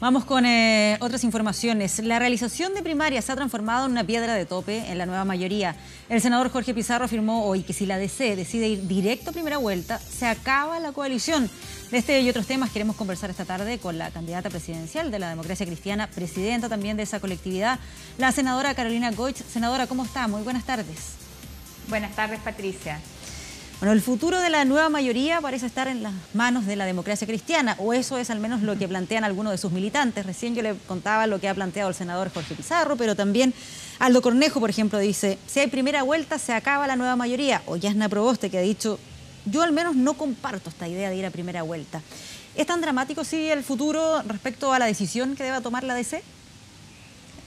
Vamos con eh, otras informaciones. La realización de primarias se ha transformado en una piedra de tope en la nueva mayoría. El senador Jorge Pizarro afirmó hoy que si la DC decide ir directo a primera vuelta, se acaba la coalición. De este y otros temas queremos conversar esta tarde con la candidata presidencial de la democracia cristiana, presidenta también de esa colectividad, la senadora Carolina Goich. Senadora, ¿cómo está? Muy buenas tardes. Buenas tardes, Patricia. Bueno, el futuro de la nueva mayoría parece estar en las manos de la democracia cristiana, o eso es al menos lo que plantean algunos de sus militantes. Recién yo le contaba lo que ha planteado el senador Jorge Pizarro, pero también Aldo Cornejo, por ejemplo, dice, si hay primera vuelta se acaba la nueva mayoría, o Yasna Proboste, que ha dicho, yo al menos no comparto esta idea de ir a primera vuelta. ¿Es tan dramático, sí, el futuro respecto a la decisión que deba tomar la DC?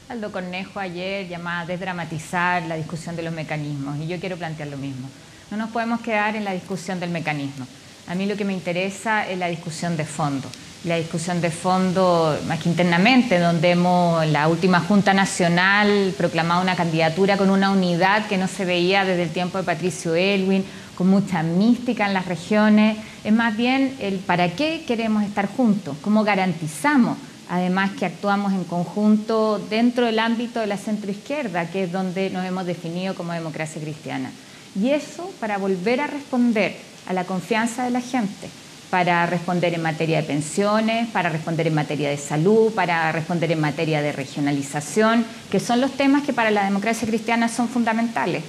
Aldo Cornejo ayer llamaba a desdramatizar la discusión de los mecanismos, y yo quiero plantear lo mismo. No nos podemos quedar en la discusión del mecanismo. A mí lo que me interesa es la discusión de fondo. La discusión de fondo, más que internamente, donde hemos, la última Junta Nacional, proclamado una candidatura con una unidad que no se veía desde el tiempo de Patricio Elwin, con mucha mística en las regiones. Es más bien el para qué queremos estar juntos, cómo garantizamos además que actuamos en conjunto dentro del ámbito de la centroizquierda, que es donde nos hemos definido como democracia cristiana. Y eso para volver a responder a la confianza de la gente, para responder en materia de pensiones, para responder en materia de salud, para responder en materia de regionalización, que son los temas que para la democracia cristiana son fundamentales.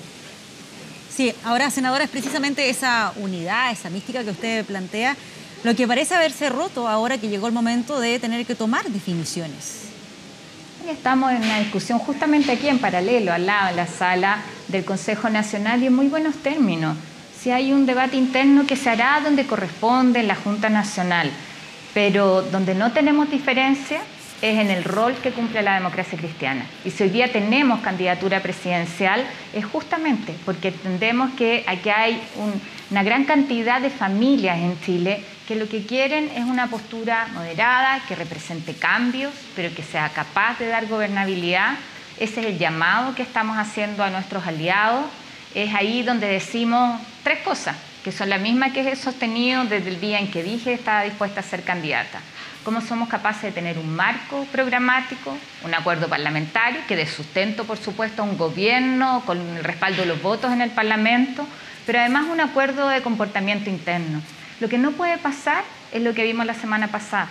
Sí, ahora, senadora, es precisamente esa unidad, esa mística que usted plantea, lo que parece haberse roto ahora que llegó el momento de tener que tomar definiciones. Estamos en una discusión justamente aquí en paralelo, al lado de la sala del Consejo Nacional y en muy buenos términos. Si hay un debate interno que se hará donde corresponde en la Junta Nacional, pero donde no tenemos diferencia es en el rol que cumple la democracia cristiana. Y si hoy día tenemos candidatura presidencial es justamente porque entendemos que aquí hay una gran cantidad de familias en Chile que lo que quieren es una postura moderada, que represente cambios, pero que sea capaz de dar gobernabilidad. Ese es el llamado que estamos haciendo a nuestros aliados. Es ahí donde decimos tres cosas, que son las mismas que he sostenido desde el día en que dije estaba dispuesta a ser candidata. Cómo somos capaces de tener un marco programático, un acuerdo parlamentario que dé sustento, por supuesto, a un gobierno con el respaldo de los votos en el Parlamento, pero además un acuerdo de comportamiento interno lo que no puede pasar es lo que vimos la semana pasada,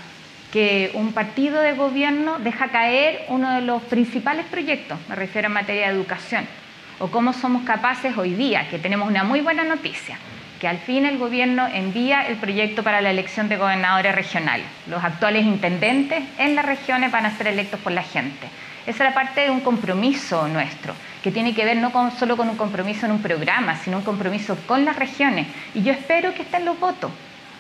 que un partido de gobierno deja caer uno de los principales proyectos, me refiero en materia de educación, o cómo somos capaces hoy día, que tenemos una muy buena noticia, que al fin el gobierno envía el proyecto para la elección de gobernadores regionales. Los actuales intendentes en las regiones van a ser electos por la gente. Esa era parte de un compromiso nuestro, que tiene que ver no solo con un compromiso en un programa, sino un compromiso con las regiones. Y yo espero que estén los votos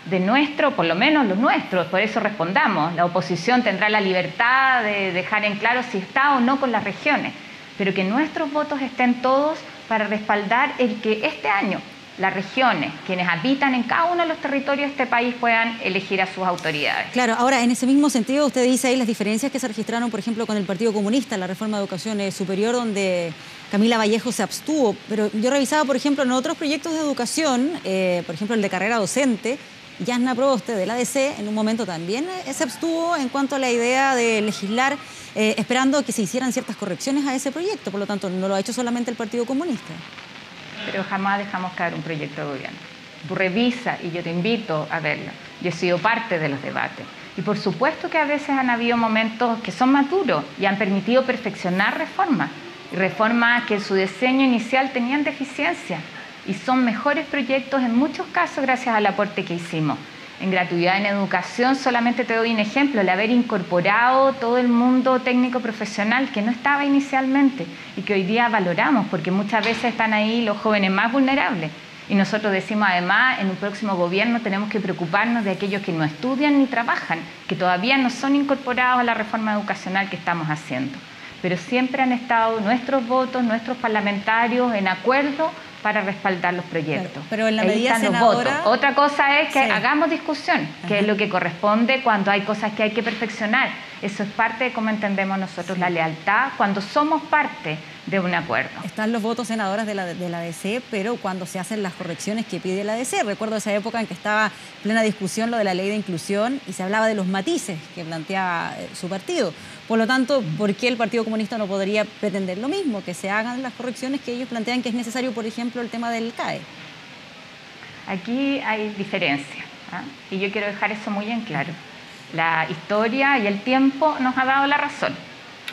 de nuestro, por lo menos los nuestros, por eso respondamos. La oposición tendrá la libertad de dejar en claro si está o no con las regiones, pero que nuestros votos estén todos para respaldar el que este año las regiones, quienes habitan en cada uno de los territorios de este país puedan elegir a sus autoridades. Claro, ahora en ese mismo sentido usted dice ahí las diferencias que se registraron, por ejemplo, con el Partido Comunista, la reforma de educación eh, superior, donde Camila Vallejo se abstuvo, pero yo revisaba, por ejemplo, en otros proyectos de educación, eh, por ejemplo, el de carrera docente, Yasna Proboste de la ADC en un momento también eh, se abstuvo en cuanto a la idea de legislar esperando que se hicieran ciertas correcciones a ese proyecto, por lo tanto no lo ha hecho solamente el Partido Comunista pero jamás dejamos caer un proyecto de gobierno. Revisa y yo te invito a verlo. Yo he sido parte de los debates. Y por supuesto que a veces han habido momentos que son más y han permitido perfeccionar reformas. Reformas que en su diseño inicial tenían deficiencias y son mejores proyectos en muchos casos gracias al aporte que hicimos en gratuidad en educación, solamente te doy un ejemplo, el haber incorporado todo el mundo técnico profesional que no estaba inicialmente y que hoy día valoramos, porque muchas veces están ahí los jóvenes más vulnerables. Y nosotros decimos además, en un próximo gobierno tenemos que preocuparnos de aquellos que no estudian ni trabajan, que todavía no son incorporados a la reforma educacional que estamos haciendo. Pero siempre han estado nuestros votos, nuestros parlamentarios en acuerdo para respaldar los proyectos. pero en la medida senadora... Otra cosa es que hagamos discusión, que es lo que corresponde cuando hay cosas que hay que perfeccionar. Eso es parte de cómo entendemos nosotros la lealtad, cuando somos parte de un acuerdo. Están los votos senadoras de la, de la DC, pero cuando se hacen las correcciones que pide la DC, recuerdo esa época en que estaba en plena discusión lo de la ley de inclusión y se hablaba de los matices que planteaba eh, su partido. Por lo tanto, ¿por qué el Partido Comunista no podría pretender lo mismo? Que se hagan las correcciones que ellos plantean que es necesario, por ejemplo, el tema del CAE. Aquí hay diferencia ¿ah? y yo quiero dejar eso muy en claro. La historia y el tiempo nos ha dado la razón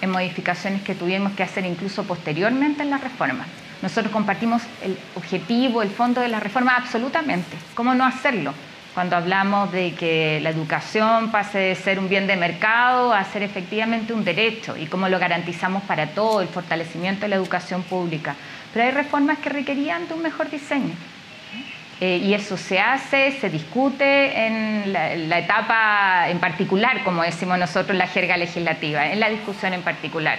en modificaciones que tuvimos que hacer incluso posteriormente en la reforma. Nosotros compartimos el objetivo, el fondo de la reforma absolutamente. ¿Cómo no hacerlo? Cuando hablamos de que la educación pase de ser un bien de mercado a ser efectivamente un derecho y cómo lo garantizamos para todo, el fortalecimiento de la educación pública. Pero hay reformas que requerían de un mejor diseño. Eh, y eso se hace, se discute en la, etapa en particular, como decimos nosotros, la jerga legislativa, en la discusión en particular.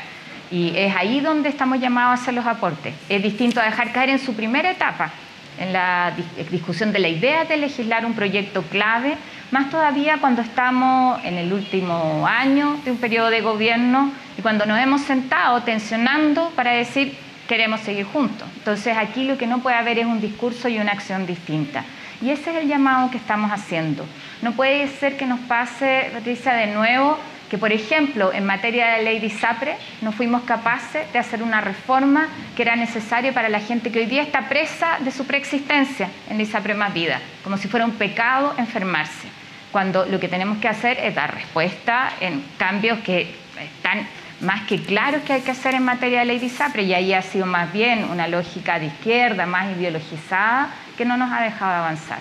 Y es ahí donde estamos llamados a hacer los aportes. Es distinto a dejar caer en su primera etapa, en la discusión de la idea de legislar un proyecto clave, más todavía cuando estamos en el último año de un periodo de gobierno y cuando nos hemos sentado tensionando para decir queremos seguir juntos. Entonces aquí lo que no puede haber es un discurso y una acción distinta. Y ese es el llamado que estamos haciendo. No puede ser que nos pase, Patricia, de nuevo, que por ejemplo en materia de ley de ISAPRE no fuimos capaces de hacer una reforma que era necesaria para la gente que hoy día está presa de su preexistencia en la más vida, como si fuera un pecado enfermarse, cuando lo que tenemos que hacer es dar respuesta en cambios que están más que claro que hay que hacer en materia de ley de ISAPRE y ahí ha sido más bien una lógica de izquierda, más ideologizada, que no nos ha dejado avanzar.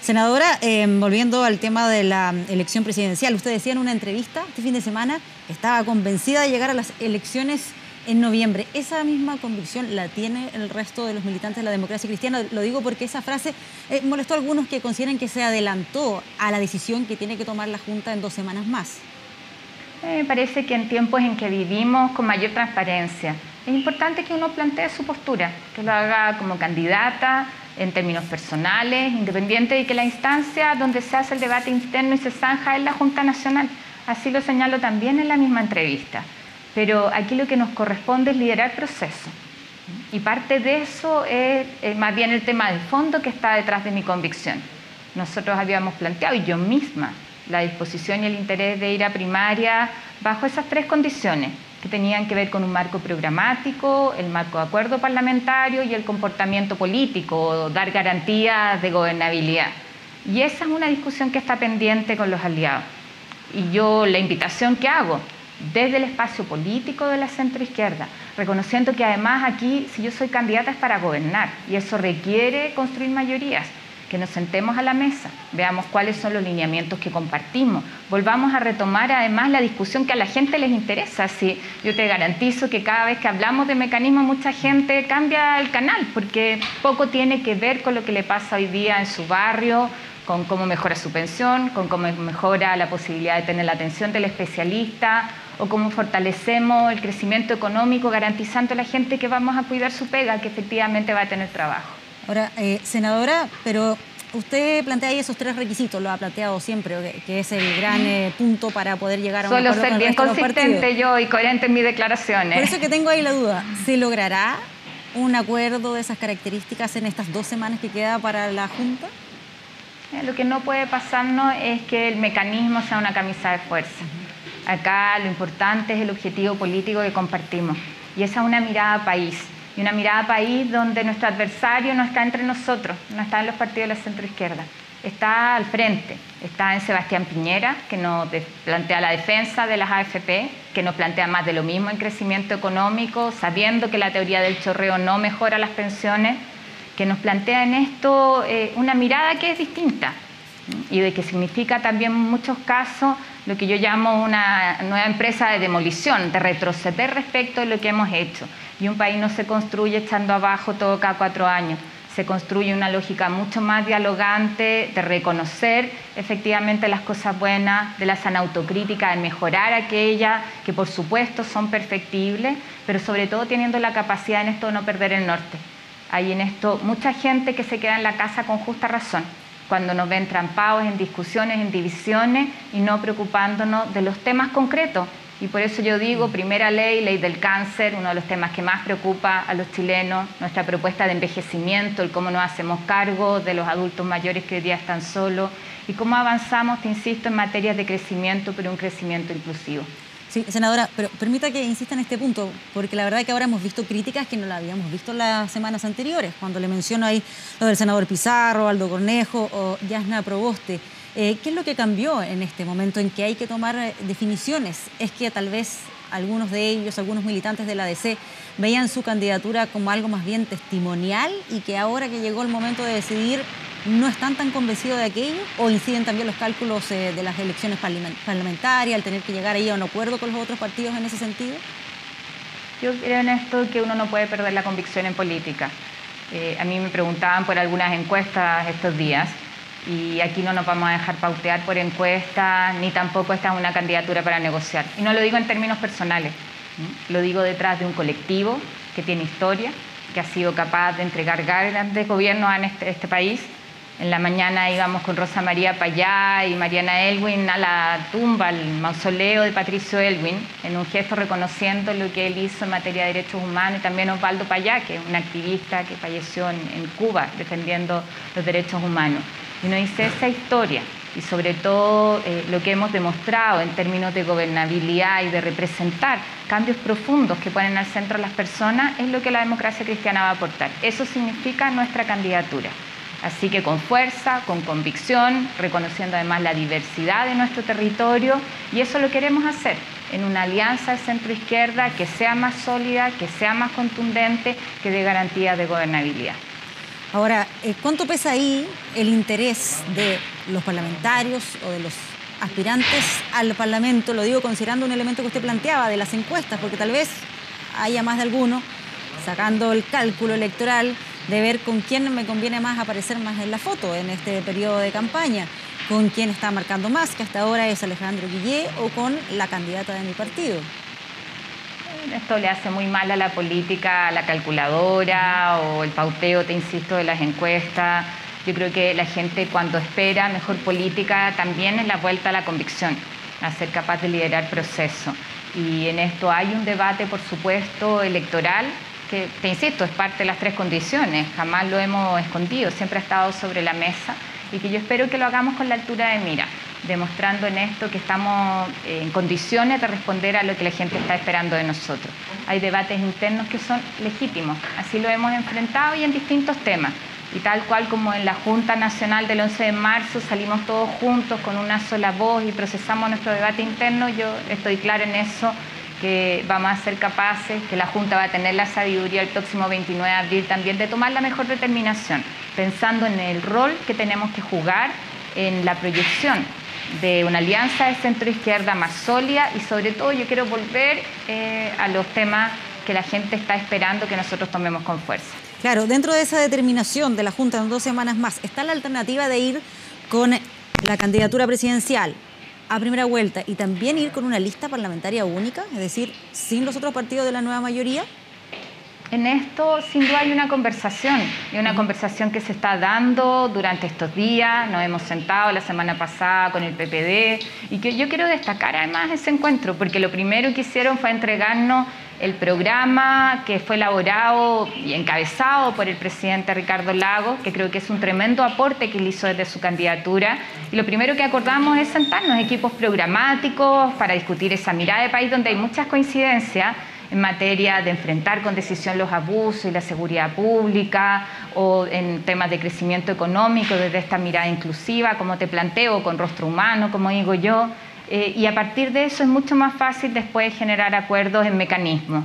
Senadora, em, volviendo al tema de la elección presidencial, usted decía en una entrevista este fin de semana que estaba convencida de llegar a las elecciones en noviembre. ¿Esa misma convicción la tiene el resto de los militantes de la democracia cristiana? Lo digo porque esa frase eh, molestó a algunos que consideran que se adelantó a la decisión que tiene que tomar la Junta en dos semanas más. Me parece que en tiempos en que vivimos con mayor transparencia, es importante que uno plantee su postura, que lo haga como candidata, en términos personales, independiente de que la instancia donde se hace el debate interno y se zanja es la Junta Nacional. Así lo señalo también en la misma entrevista. Pero aquí lo que nos corresponde es liderar el proceso. Y parte de eso es, es más bien el tema de fondo que está detrás de mi convicción. Nosotros habíamos planteado, y yo misma, la disposición y el interés de ir a primaria bajo esas tres condiciones que tenían que ver con un marco programático, el marco de acuerdo parlamentario y el comportamiento político, dar garantías de gobernabilidad. Y esa es una discusión que está pendiente con los aliados. Y yo la invitación que hago desde el espacio político de la centroizquierda, reconociendo que además aquí, si yo soy candidata, es para gobernar y eso requiere construir mayorías que nos sentemos a la mesa, veamos cuáles son los lineamientos que compartimos, volvamos a retomar además la discusión que a la gente les interesa. Si yo te garantizo que cada vez que hablamos de mecanismos mucha gente cambia el canal, porque poco tiene que ver con lo que le pasa hoy día en su barrio, con cómo mejora su pensión, con cómo mejora la posibilidad de tener la atención del especialista o cómo fortalecemos el crecimiento económico garantizando a la gente que vamos a cuidar su pega, que efectivamente va a tener trabajo. Ahora, eh, senadora, pero usted plantea ahí esos tres requisitos, lo ha planteado siempre, que es el gran eh, punto para poder llegar a un Suelo ser bien consistente yo y coherente en mis declaraciones. Por eso que tengo ahí la duda, ¿se logrará un acuerdo de esas características en estas dos semanas que queda para la Junta? Eh, lo que no puede pasarnos es que el mecanismo sea una camisa de fuerza. Acá lo importante es el objetivo político que compartimos y esa es una mirada país y una mirada país donde nuestro adversario no está entre nosotros, no está en los partidos de la centroizquierda, está al frente, está en Sebastián Piñera, que nos plantea la defensa de las AFP, que nos plantea más de lo mismo en crecimiento económico, sabiendo que la teoría del chorreo no mejora las pensiones, que nos plantea en esto eh, una mirada que es distinta y de que significa también en muchos casos lo que yo llamo una nueva empresa de demolición, de retroceder respecto de lo que hemos hecho y un país no se construye echando abajo todo cada cuatro años. Se construye una lógica mucho más dialogante de reconocer efectivamente las cosas buenas, de la sana autocrítica, de mejorar aquellas que por supuesto son perfectibles, pero sobre todo teniendo la capacidad en esto de no perder el norte. Hay en esto mucha gente que se queda en la casa con justa razón, cuando nos ven trampados en discusiones, en divisiones y no preocupándonos de los temas concretos Y por eso yo digo, primera ley, ley del cáncer, uno de los temas que más preocupa a los chilenos, nuestra propuesta de envejecimiento, el cómo nos hacemos cargo de los adultos mayores que hoy día están solos y cómo avanzamos, te insisto, en materias de crecimiento, pero un crecimiento inclusivo. Sí, senadora, pero permita que insista en este punto, porque la verdad es que ahora hemos visto críticas que no la habíamos visto las semanas anteriores, cuando le menciono ahí lo del senador Pizarro, Aldo Cornejo o Yasna Proboste. Eh, ¿Qué es lo que cambió en este momento en que hay que tomar eh, definiciones? ¿Es que tal vez algunos de ellos, algunos militantes de la DC, veían su candidatura como algo más bien testimonial y que ahora que llegó el momento de decidir no están tan convencidos de aquello? ¿O inciden también los cálculos eh, de las elecciones parlamentarias, al tener que llegar ahí a un acuerdo con los otros partidos en ese sentido? Yo creo en esto que uno no puede perder la convicción en política. a mí me preguntaban por algunas encuestas estos días y aquí no nos vamos a dejar pautear por encuestas, ni tampoco esta es una candidatura para negociar. Y no lo digo en términos personales, lo digo detrás de un colectivo que tiene historia, que ha sido capaz de entregar grandes gobiernos a este, este país. En la mañana íbamos con Rosa María Payá y Mariana Elwin a la tumba, al mausoleo de Patricio Elwin, en un gesto reconociendo lo que él hizo en materia de derechos humanos, y también Osvaldo Payá, que es un activista que falleció en Cuba defendiendo los derechos humanos y nos dice esa historia y sobre todo eh, lo que hemos demostrado en términos de gobernabilidad y de representar cambios profundos que ponen al centro a las personas es lo que la democracia cristiana va a aportar. Eso significa nuestra candidatura. Así que con fuerza, con convicción, reconociendo además la diversidad de nuestro territorio y eso lo queremos hacer en una alianza de centro-izquierda que sea más sólida, que sea más contundente, que dé garantías de gobernabilidad. Ahora, eh, ¿cuánto pesa ahí el interés de los parlamentarios o de los aspirantes al Parlamento? Lo digo considerando un elemento que usted planteaba de las encuestas, porque tal vez haya más de alguno sacando el cálculo electoral de ver con quién me conviene más aparecer más en la foto en este periodo de campaña, con quién está marcando más, que hasta ahora es Alejandro Guillé, o con la candidata de mi partido. Esto le hace muy mal a la política, a la calculadora o el pauteo, te insisto, de las encuestas. Yo creo que la gente cuando espera mejor política también es la vuelta a la convicción, a ser capaz de liderar proceso. Y en esto hay un debate, por supuesto, electoral, que, te insisto, es parte de las tres condiciones, jamás lo hemos escondido, siempre ha estado sobre la mesa y que yo espero que lo hagamos con la altura de mira demostrando en esto que estamos eh, en condiciones de responder a lo que la gente está esperando de nosotros. Hay debates internos que son legítimos, así lo hemos enfrentado y en distintos temas. Y tal cual como en la Junta Nacional del 11 de marzo salimos todos juntos con una sola voz y procesamos nuestro debate interno, yo estoy clara en eso, que vamos a ser capaces, que la Junta va a tener la sabiduría el próximo 29 de abril también de tomar la mejor determinación, pensando en el rol que tenemos que jugar en la proyección de una alianza de centro izquierda más sólida y sobre todo yo quiero volver eh, a los temas que la gente está esperando que nosotros tomemos con fuerza. Claro, dentro de esa determinación de la Junta en dos semanas más, está la alternativa de ir con la candidatura presidencial a primera vuelta y también ir con una lista parlamentaria única, es decir, sin los otros partidos de la nueva mayoría en esto sin duda hay una conversación, y una conversación que se está dando durante estos días, nos hemos sentado la semana pasada con el PPD y que yo quiero destacar además ese encuentro, porque lo primero que hicieron fue entregarnos el programa que fue elaborado y encabezado por el presidente Ricardo Lagos, que creo que es un tremendo aporte que él hizo desde su candidatura. Y lo primero que acordamos es sentarnos equipos programáticos para discutir esa mirada de país donde hay muchas coincidencias en materia de enfrentar con decisión los abusos y la seguridad pública o en temas de crecimiento económico desde esta mirada inclusiva, como te planteo, con rostro humano, como digo yo. Eh, y a partir de eso es mucho más fácil después generar acuerdos en mecanismos.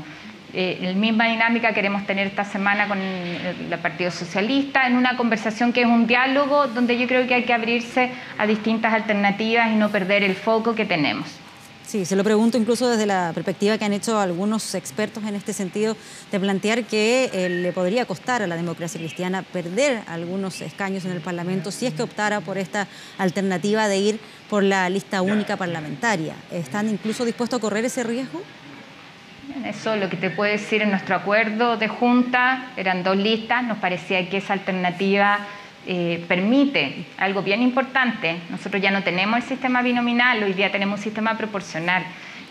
Eh, la misma dinámica queremos tener esta semana con el Partido Socialista, en una conversación que es un diálogo donde yo creo que hay que abrirse a distintas alternativas y no perder el foco que tenemos. Sí, se lo pregunto incluso desde la perspectiva que han hecho algunos expertos en este sentido, de plantear que eh, le podría costar a la democracia cristiana perder algunos escaños en el Parlamento si es que optara por esta alternativa de ir por la lista única parlamentaria. ¿Están incluso dispuestos a correr ese riesgo? Eso lo que te puedo decir en nuestro acuerdo de junta, eran dos listas, nos parecía que esa alternativa eh, permite algo bien importante. Nosotros ya no tenemos el sistema binominal, hoy día tenemos un sistema proporcional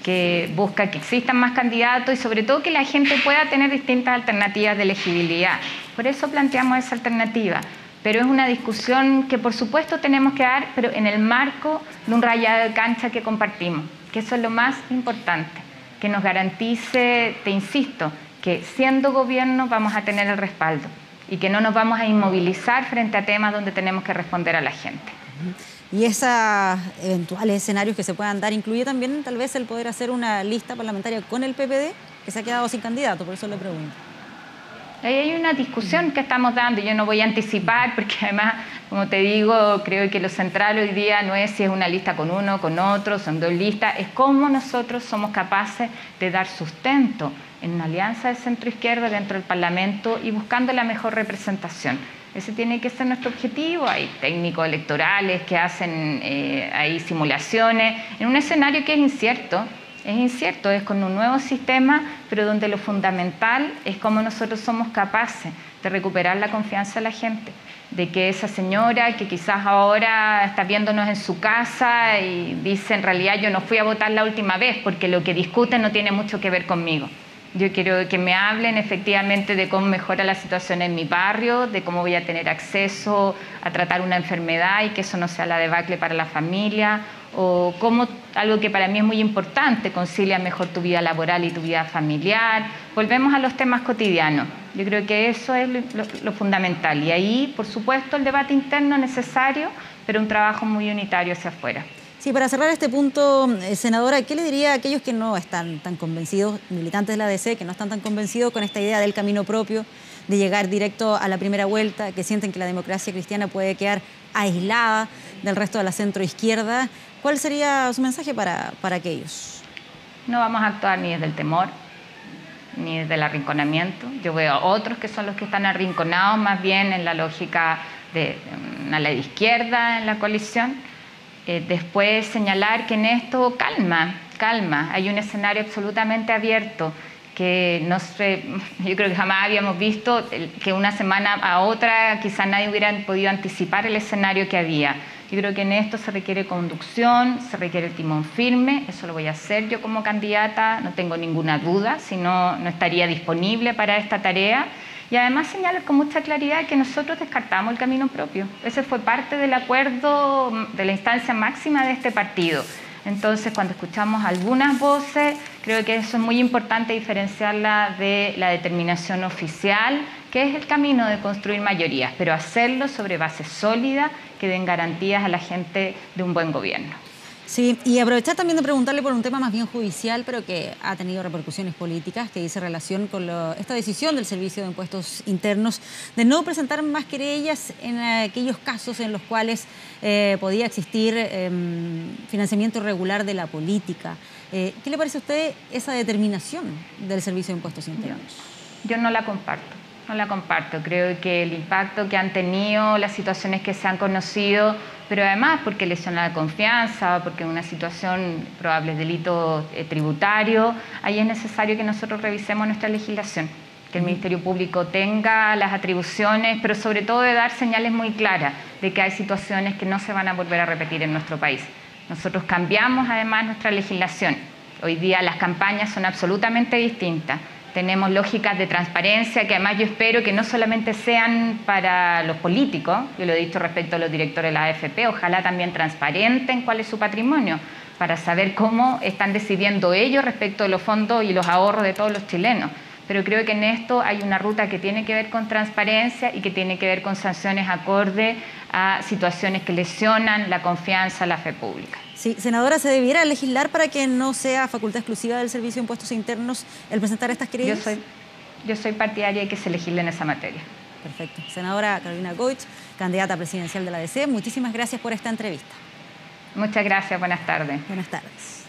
que busca que existan más candidatos y sobre todo que la gente pueda tener distintas alternativas de elegibilidad. Por eso planteamos esa alternativa. Pero es una discusión que por supuesto tenemos que dar, pero en el marco de un rayado de cancha que compartimos, que eso es lo más importante, que nos garantice, te insisto, que siendo gobierno vamos a tener el respaldo y que no nos vamos a inmovilizar frente a temas donde tenemos que responder a la gente. Y esos eventuales escenarios que se puedan dar incluye también tal vez el poder hacer una lista parlamentaria con el PPD, que se ha quedado sin candidato, por eso le pregunto. Ahí hay una discusión que estamos dando, yo no voy a anticipar porque además, como te digo, creo que lo central hoy día no es si es una lista con uno, con otro, son dos listas, es cómo nosotros somos capaces de dar sustento en una alianza de centro-izquierda dentro del Parlamento y buscando la mejor representación. Ese tiene que ser nuestro objetivo. Hay técnicos electorales que hacen eh, ahí simulaciones en un escenario que es incierto. Es incierto, es con un nuevo sistema, pero donde lo fundamental es cómo nosotros somos capaces de recuperar la confianza de la gente, de que esa señora que quizás ahora está viéndonos en su casa y dice en realidad yo no fui a votar la última vez porque lo que discuten no tiene mucho que ver conmigo. Yo quiero que me hablen efectivamente de cómo mejora la situación en mi barrio, de cómo voy a tener acceso a tratar una enfermedad y que eso no sea la debacle para la familia, o cómo algo que para mí es muy importante, concilia mejor tu vida laboral y tu vida familiar. Volvemos a los temas cotidianos. Yo creo que eso es lo, fundamental. Y ahí, por supuesto, el debate interno necesario, pero un trabajo muy unitario hacia afuera. Sí, para cerrar este punto, eh, senadora, ¿qué le diría a aquellos que no están tan convencidos, militantes de la ADC, que no están tan convencidos con esta idea del camino propio, de llegar directo a la primera vuelta, que sienten que la democracia cristiana puede quedar aislada del resto de la centroizquierda? ¿Cuál sería su mensaje para, para aquellos? No vamos a actuar ni desde el temor, ni desde el arrinconamiento. Yo veo a otros que son los que están arrinconados más bien en la lógica de una ley de izquierda en la coalición eh, después señalar que en esto calma, calma, hay un escenario absolutamente abierto que no sé, yo creo que jamás habíamos visto que una semana a otra quizá nadie hubiera podido anticipar el escenario que había. Yo creo que en esto se requiere conducción, se requiere el timón firme, eso lo voy a hacer yo como candidata, no tengo ninguna duda, si no, no estaría disponible para esta tarea. Y además señalar con mucha claridad que nosotros descartamos el camino propio. Ese fue parte del acuerdo de la instancia máxima de este partido. Entonces, cuando escuchamos algunas voces, creo que eso es muy importante diferenciarla de la determinación oficial, que es el camino de construir mayorías, pero hacerlo sobre bases sólidas que den garantías a la gente de un buen gobierno. Sí, y aprovechar también de preguntarle por un tema más bien judicial, pero que ha tenido repercusiones políticas, que dice relación con esta decisión del Servicio de Impuestos Internos de no presentar más querellas en aquellos casos en los cuales eh, podía existir em, financiamiento irregular de la política. Eh, ¿Qué le parece a usted esa determinación del Servicio de Impuestos Internos? Yo no la comparto no la comparto. Creo que el impacto que han tenido, las situaciones que se han conocido, pero además porque lesiona la confianza, porque en una situación probable delito eh, tributario, ahí es necesario que nosotros revisemos nuestra legislación, que el Ministerio Público tenga las atribuciones, pero sobre todo de dar señales muy claras de que hay situaciones que no se van a volver a repetir en nuestro país. Nosotros cambiamos además nuestra legislación. Hoy día las campañas son absolutamente distintas tenemos lógicas de transparencia que además yo espero que no solamente sean para los políticos, yo lo he dicho respecto a los directores de la AFP, ojalá también transparenten cuál es su patrimonio, para saber cómo están decidiendo ellos respecto de los fondos y los ahorros de todos los chilenos. Pero creo que en esto hay una ruta que tiene que ver con transparencia y que tiene que ver con sanciones acorde a situaciones que lesionan la confianza en la fe pública. Sí, senadora, ¿se debiera legislar para que no sea facultad exclusiva del Servicio de Impuestos Internos el presentar estas querellas? Yo soy, yo soy partidaria de que se legisle en esa materia. Perfecto. Senadora Carolina Goich, candidata presidencial de la DC, muchísimas gracias por esta entrevista. Muchas gracias, buenas tardes. Buenas tardes.